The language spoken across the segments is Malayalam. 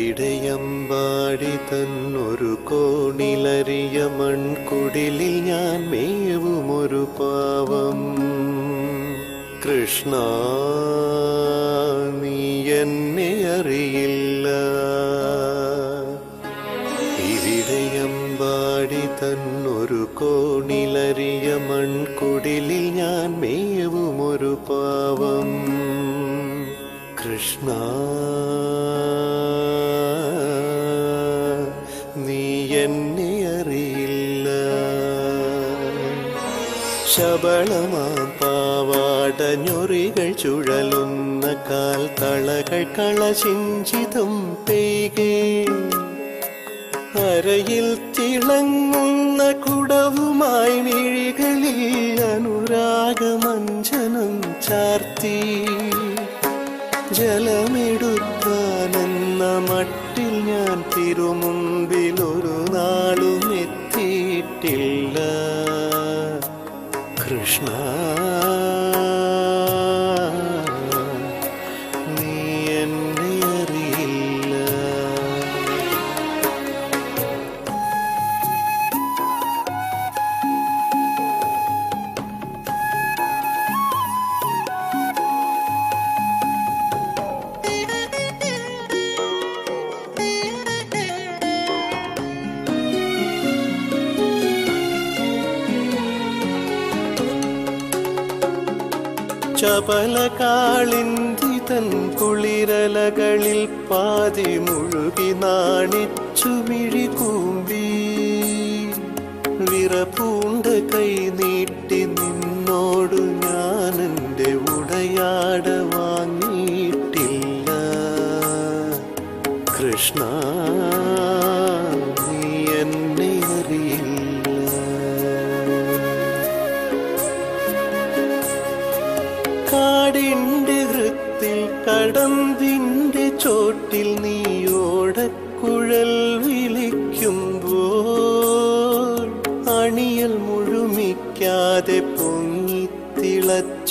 ഇവിടെയമ്പാടി തന്നൊരു കോണിലറിയ മൺകുടിലിൽ ഞാൻ മേവുമൊരു പാവം. കൃഷ്ണ നീ എന്നെ അറിയില്ല. ഇവിടെയമ്പാടി തന്നൊരു കോണിലറിയ മൺകുടിലിൽ ഞാൻ മേവുമൊരു പാവം. കൃഷ്ണ ശബളമാം പാവാട ഞൊറികൾ ചുഴലുന്ന കാൽ തളകൾ കളശിഞ്ചിതം പെയ്കേ. അരയിൽ തിളങ്ങുന്ന കുടവുമായി മിഴികളിൽ അനുരാഗമഞ്ജനം ചാർത്തി. ജലമെടുക്കാനെന്ന മട്ടിൽ ഞാൻ തിരുമുമ്പിൽ ഒരു നാളും കൃഷ്ണ ചപല കാളിന്തി തൻ കുളിരലകളിൽ പാതി മുഴുകി നാണിച്ചു മിഴി കൂമ്പി. വിറപൂണ്ട കൈ നീട്ടി നിന്നോട് ഞാനെന്റെ ഉടയാട വാങ്ങിയിട്ടില്ല. കൃഷ്ണ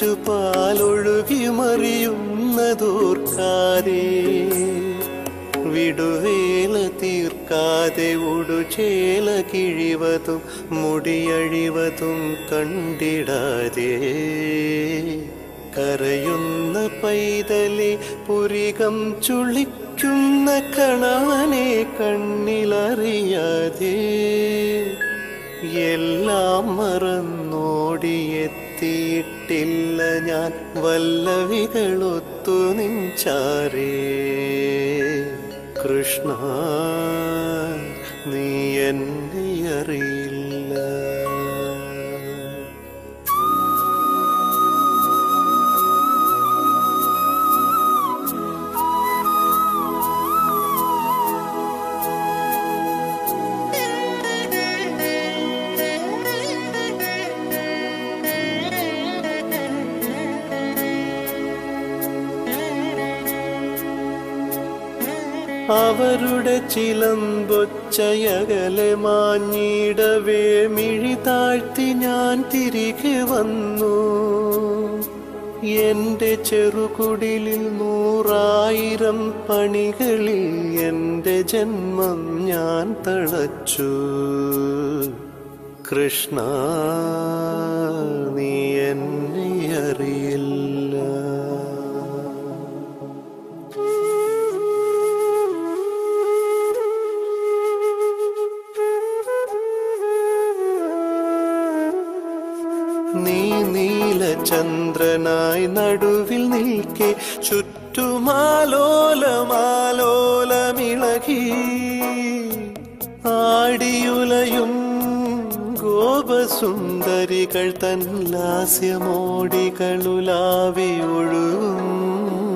തിളച്ചു പാലൊഴുകി മറിയുന്നതോർക്കാതെ വിടുവേല തീർക്കാതെ ഉടുചേല കിഴിവതും മുടിയഴിവതും കണ്ടിടാതെ കരയുന്ന പൈതലി പുരികം ചുളിക്കുന്ന കണവനെ കണ്ണിലറിയാതെ എല്ലാം മറന്നോടിയെത്തിയിട്ടില്ല ഞാൻ വല്ലവികളൊത്തു നിഞ്ചാരേ. കൃഷ്ണ നീ എന്നെ അറിയില്ല. അവരുടെ ചിലമ്പൊച്ചയകലെ മാഞ്ഞിടവേ മിഴി താഴ്ത്തി ഞാൻ തിരികെ വന്നു. എന്റെ ചെറുകുടിലിൽ നൂറായിരം പണികളിൽ എന്റെ ജന്മം ഞാൻ തളച്ചു. കൃഷ്ണ നീ എന്നെ അറിയില്ല നീലചന്ദ്രനായി നടുവിൽ നിൽക്കെ ചുറ്റുമാലോലമാലോലമിളകി ആടിയുലയും ഗോപസുന്ദരികൾ തൻ ലാസ്യമോടികളുലാവി ഒഴുകുമ്പോൾ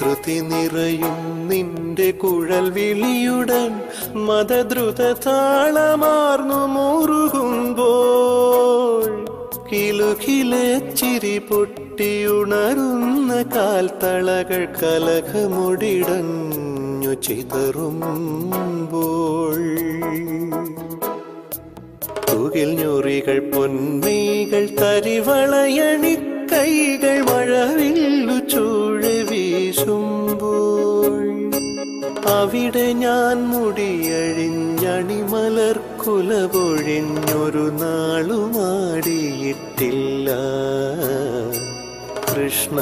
കുസൃതി നിറയും നിന്റെ കുഴൽ വിളിയുടൻ മതദ്രുത താളമാർന്നു മുറുകുമ്പോൾ. കിലുകിലെ ചിരി പൊട്ടിയുണരുന്ന കാൽത്തളകൾ കലകമൊടിടഞ്ഞു ചിതറുമ്പോൾ. തുകിൽ ഞൊറികൾ പൊന്മീകൾ തരിവളയണി കൈകൾ ചൂഴി വീശുമ്പോൾ അവിടെ ഞാൻ മുടിയഴിഞ്ഞണിമലർ കുലപൊഴിഞ്ഞൊരു നാളുമാടിയിട്ടില്ല കൃഷ്ണ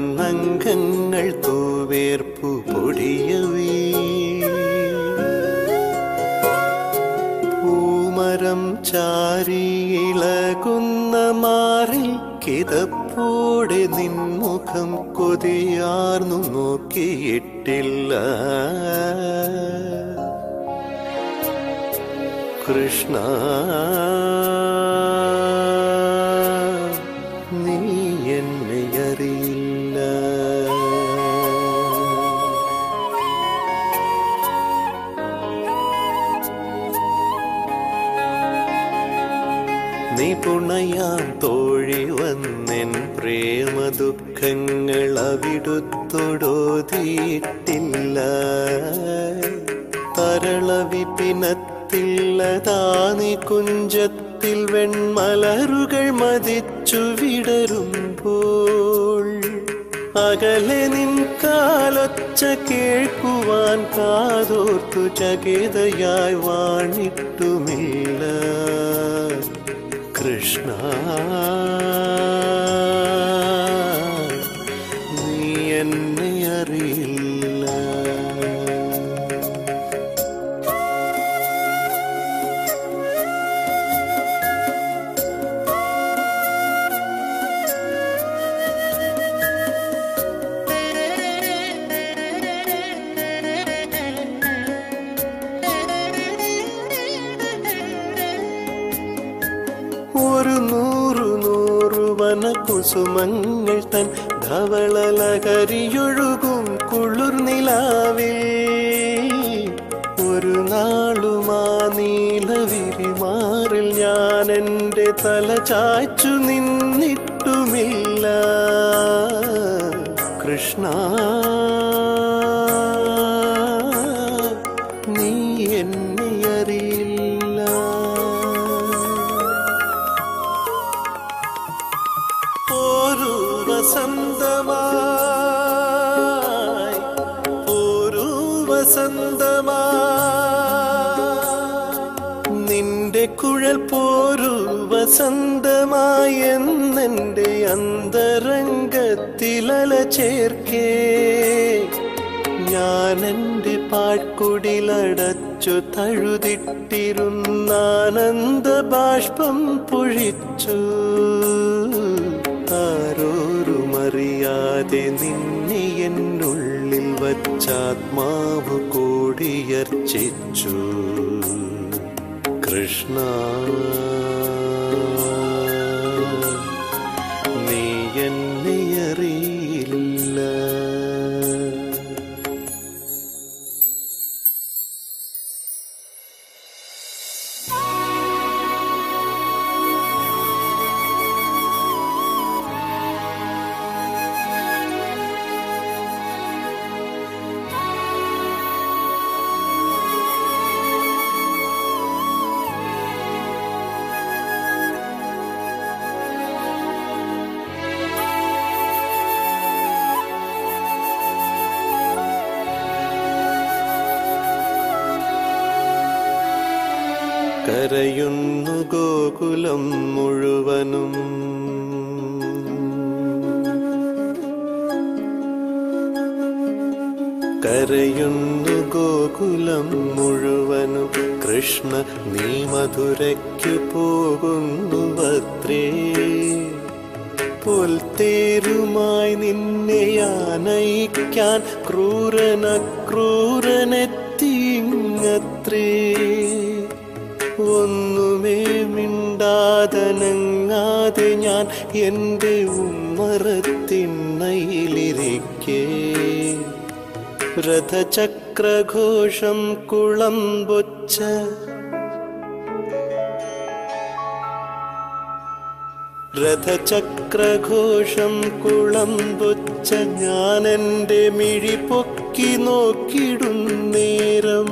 നടനമാടിത്തളർന്നംഗങ്ങൾ തൂവേർപ്പു പൊടിയവേ പൂമരം ചാരിയിളകുന്ന മാറിൽ കിതപ്പോടെ നിൻമുഖം കൊതിയാർന്നു നോക്കിയിട്ടില്ല. കൃഷ്ണ തരളവിപിനത്തില്ലതാനി കുഞ്ചത്തിൽ വെൺമലറുകൾ മതിച്ചു വിടരുമ്പോൾ. അകലെ നിൻ കാലൊച്ച കേൾക്കുവാൻ കാതോർത്തു ചകിതയായി വാണിട്ടുമില്ല കൃഷ്ണ. കുസുമങ്ങൾ തൻ ധവളലഹരിയൊഴുകും കുളിർ നിലാവിൽ ഒരു നാളുമാ നീലവിരിമാറിൽ ഞാൻ എന്റെ തല ചാച്ചു നിന്നിട്ടുമില്ല. കൃഷ്ണ വസന്തമായി ഒരു വസന്തമായി. നിന്റെ കുഴൽ പോരു വസന്തമായി അന്തരംഗത്തിലല ചേർക്കേ. ഞാൻ എന്റെ പാഴ്ക്കുടിലടച്ചു തഴുതിട്ടിരുന്നാനന്ദ ബാഷ്പം പൊഴിച്ചു. ആരോരുമറിയാതെ നിന്നെ എന്നുള്ളിൽ വച്ചാത്മാവ് കൂടിയർച്ചു കൃഷ്ണ കരയുന്നു ഗോകുലം മുഴുവനും. കരയുന്നു ഗോകുലം മുഴുവനും. കൃഷ്ണ നീ മധുരയ്ക്ക് പോകുന്നു ഭദ്രേ. പുൽത്തേരുമായി നിന്നെ ആനയിക്കാൻ ക്രൂരന ക്രൂരനെത്തിങ്ങത്രേ ഒന്നുമേ മിണ്ടാതനങ്ങാതെ ഞാൻ എന്റെ ഉമ്മറത്തിണ്ണയിലിരിക്കേ. രഥചക്രഘോഷം കുളം പൊച്ച രഥചക്രഘോഷം കുളം ഞാൻ എന്റെ മിഴി പൊക്കി നോക്കിടുന്നേരം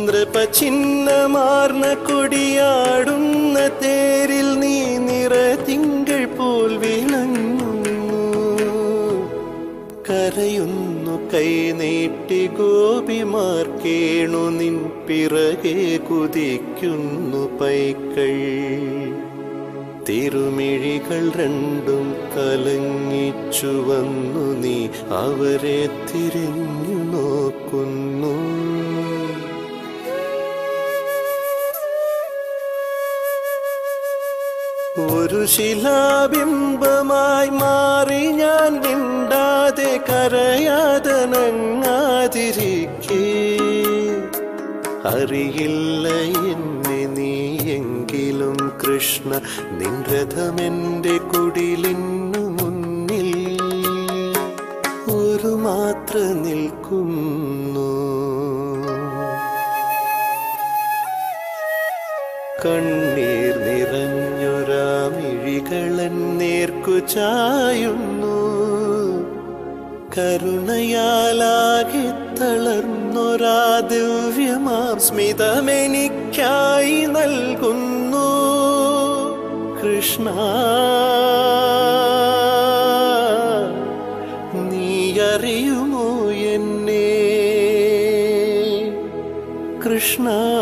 നൃപചിഹ്നമാർന്ന കൊടിയാടുന്ന തേരിൽ നീ നിറ തിങ്കൾ പോൽ വിളങ്ങുന്നു. കരയുന്നു കൈനീട്ടി ഗോപിമാർ കേണു നിൻ പിറകെ കുതിക്കുന്നു പൈക്കൾ. തിരുമിഴികൾ രണ്ടും കലങ്ങിച്ചു വന്നു നീ അവരെ തിരിഞ്ഞു നോക്കുന്നു. ഒരു ശിലാബിംബമായി മാറി ഞാൻ മിണ്ടാതെ കരയാതനങ്ങാതിരിക്കേ. അറിയില്ല എന്നെ നീ എങ്കിലും കൃഷ്ണ നിൻ രഥമെന്റെ കുടിലിന്നു മുന്നിൽ ഒരു മാത്ര നിൽക്കുന്നു. കണ്ണീർ നിറഞ്ഞൊരാമിഴികളൻ നേർക്കു ചായുന്നു. കരുണയാലാകെ തളർന്നൊരാ ദിവ്യമാം സ്മിതമെനിക്കായി നൽകുന്നു. കൃഷ്ണ നീ അറിയുമോ എന്നെ? കൃഷ്ണ.